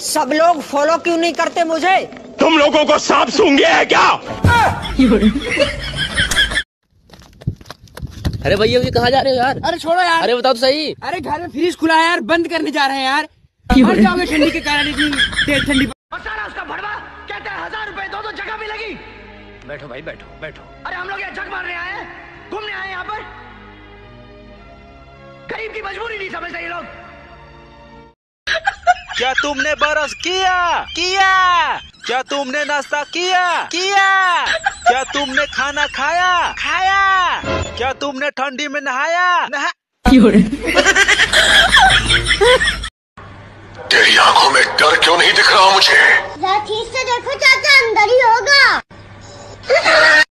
सब लोग फॉलो क्यों नहीं करते मुझे? तुम लोगों को सांप सूंघे है क्या? अरे भैया ये कहाँ जा रहे हो यार? अरे छोड़ो यार। अरे बताओ तो सही। अरे घर में फ्रिज खुला है यार बंद करने जा रहे हैं यार। मर जाओगे ठंडी के कारण इतनी ठंडी उसका भड़वा कहते हैं हज़ार रुपए दो दो जगह भी लगी। बैठो भाई बैठो बैठो। अरे हम लोग यहाँ जग मारने आए हैं घूमने आए हैं यहाँ पर। गरीब की मजबूरी नहीं समझते ये लोग। क्या तुमने बरस किया? किया। क्या तुमने नाश्ता किया? किया। क्या तुमने खाना खाया? खाया। क्या तुमने ठंडी में नहाया? नहा तेरी आँखों में डर क्यों नहीं दिख रहा मुझे?